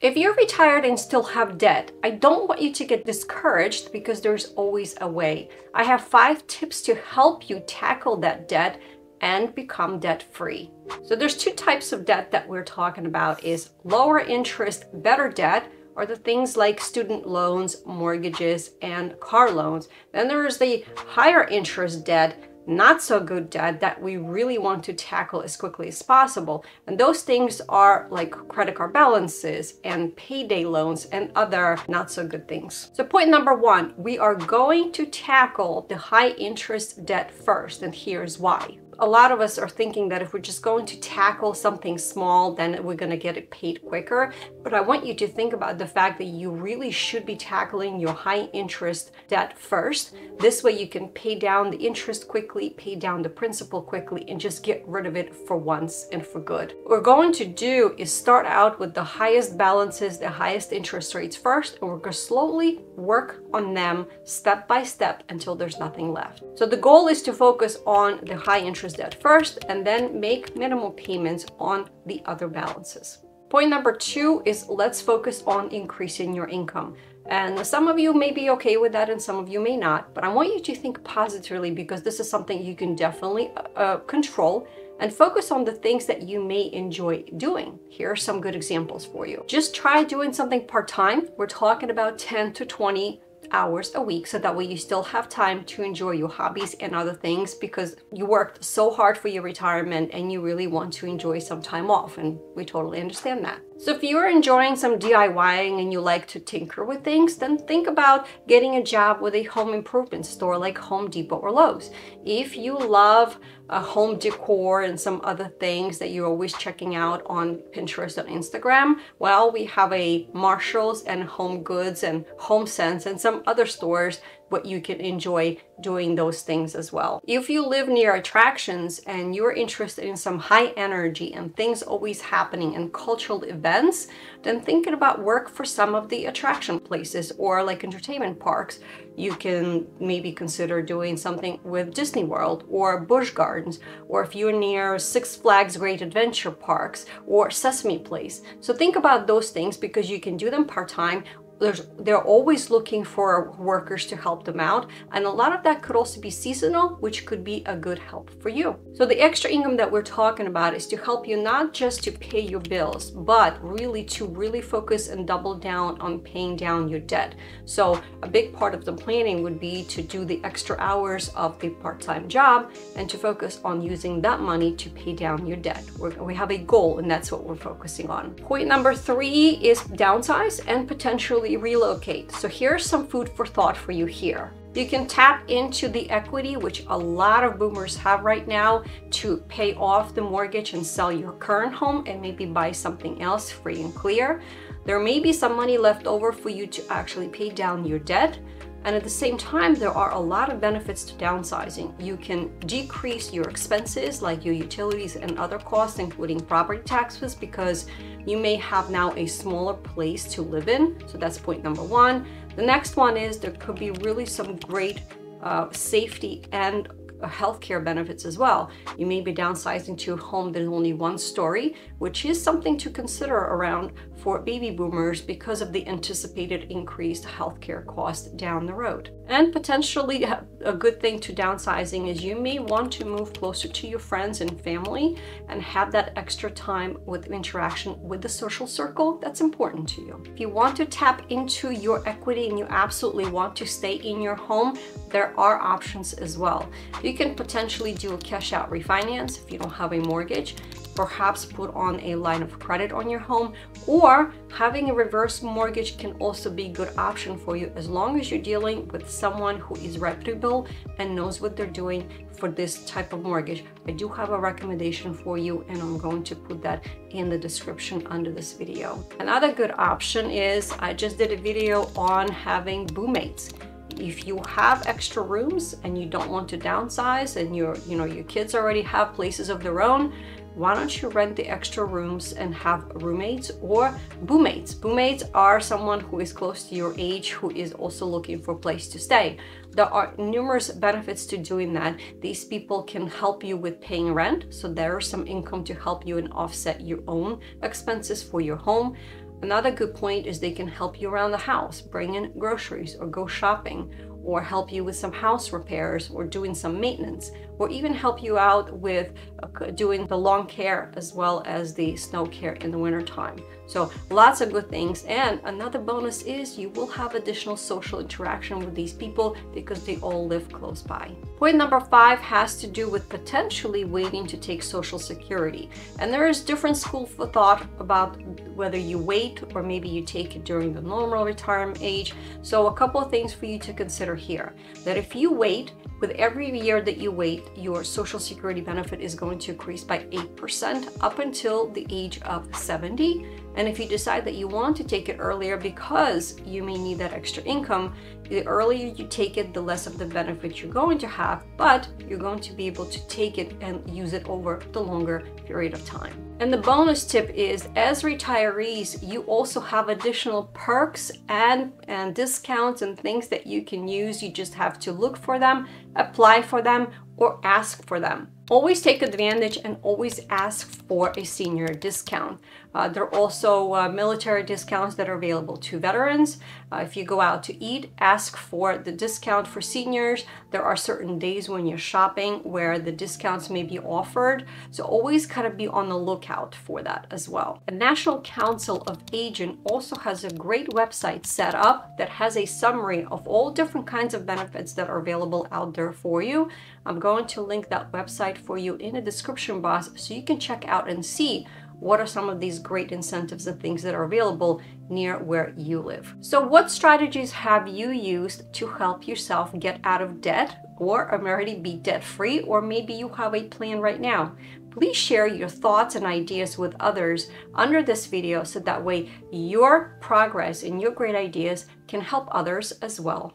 If you're retired and still have debt, I don't want you to get discouraged because there's always a way. I have five tips to help you tackle that debt and become debt free. So there's two types of debt that we're talking about is lower interest, better debt, or the things like student loans, mortgages, and car loans. Then there's the higher interest debt not so good debt that we really want to tackle as quickly as possible. And those things are like credit card balances and payday loans and other not so good things. So point number one, we are going to tackle the high interest debt first. And here's why a lot of us are thinking that if we're just going to tackle something small, then we're going to get it paid quicker. But I want you to think about the fact that you really should be tackling your high interest debt first. This way you can pay down the interest quickly, pay down the principal quickly, and just get rid of it for once and for good. What we're going to do is start out with the highest balances, the highest interest rates first, and we're going to slowly work on them step by step until there's nothing left. So the goal is to focus on the high interest interest debt first and then make minimal payments on the other balances. Point number two is let's focus on increasing your income. And some of you may be okay with that and some of you may not, but I want you to think positively because this is something you can definitely uh, uh control and focus on the things that you may enjoy doing. Here are some good examples for you. Just try doing something part-time. We're talking about 10 to 20 hours a week so that way you still have time to enjoy your hobbies and other things because you worked so hard for your retirement and you really want to enjoy some time off and we totally understand that. So if you're enjoying some DIYing and you like to tinker with things, then think about getting a job with a home improvement store like Home Depot or Lowe's. If you love a home decor and some other things that you're always checking out on Pinterest and Instagram, well, we have a Marshalls and Home Goods and Home Sense and some other stores what you can enjoy doing those things as well. If you live near attractions and you're interested in some high energy and things always happening and cultural events, then thinking about work for some of the attraction places or like entertainment parks. You can maybe consider doing something with Disney World or Busch Gardens, or if you're near Six Flags Great Adventure Parks or Sesame Place. So think about those things because you can do them part-time they're always looking for workers to help them out. And a lot of that could also be seasonal, which could be a good help for you. So the extra income that we're talking about is to help you not just to pay your bills, but really to really focus and double down on paying down your debt. So a big part of the planning would be to do the extra hours of the part-time job and to focus on using that money to pay down your debt. We're, we have a goal and that's what we're focusing on. Point number three is downsize and potentially relocate. So here's some food for thought for you here. You can tap into the equity, which a lot of boomers have right now, to pay off the mortgage and sell your current home and maybe buy something else free and clear. There may be some money left over for you to actually pay down your debt. And at the same time, there are a lot of benefits to downsizing. You can decrease your expenses like your utilities and other costs, including property taxes, because you may have now a smaller place to live in. So that's point number one. The next one is there could be really some great uh, safety and healthcare benefits as well. You may be downsizing to a home that is only one story, which is something to consider around for baby boomers because of the anticipated increased healthcare costs down the road. And potentially uh, a good thing to downsizing is you may want to move closer to your friends and family and have that extra time with interaction with the social circle that's important to you. If you want to tap into your equity and you absolutely want to stay in your home, there are options as well. You can potentially do a cash out refinance if you don't have a mortgage perhaps put on a line of credit on your home or having a reverse mortgage can also be a good option for you as long as you're dealing with someone who is reputable and knows what they're doing for this type of mortgage. I do have a recommendation for you and I'm going to put that in the description under this video. Another good option is I just did a video on having boommates if you have extra rooms and you don't want to downsize and your you know your kids already have places of their own why don't you rent the extra rooms and have roommates or boommates? Boommates are someone who is close to your age who is also looking for a place to stay. There are numerous benefits to doing that. These people can help you with paying rent, so there is some income to help you and offset your own expenses for your home. Another good point is they can help you around the house, bring in groceries or go shopping or help you with some house repairs or doing some maintenance or even help you out with uh, doing the lawn care as well as the snow care in the wintertime. So lots of good things. And another bonus is you will have additional social interaction with these people because they all live close by. Point number five has to do with potentially waiting to take social security. And there is different school of thought about whether you wait or maybe you take it during the normal retirement age. So a couple of things for you to consider here. That if you wait, with every year that you wait, your Social Security benefit is going to increase by 8% up until the age of 70. And if you decide that you want to take it earlier because you may need that extra income, the earlier you take it, the less of the benefit you're going to have, but you're going to be able to take it and use it over the longer period of time. And the bonus tip is as retirees, you also have additional perks and, and discounts and things that you can use. You just have to look for them, apply for them, or ask for them. Always take advantage and always ask for a senior discount. Uh, there are also uh, military discounts that are available to veterans. Uh, if you go out to eat, ask for the discount for seniors. There are certain days when you're shopping where the discounts may be offered. So always kind of be on the lookout for that as well. The National Council of Aging also has a great website set up that has a summary of all different kinds of benefits that are available out there for you. I'm going to link that website for you in the description box so you can check out and see what are some of these great incentives and things that are available near where you live. So what strategies have you used to help yourself get out of debt or already be debt free or maybe you have a plan right now? Please share your thoughts and ideas with others under this video so that way your progress and your great ideas can help others as well.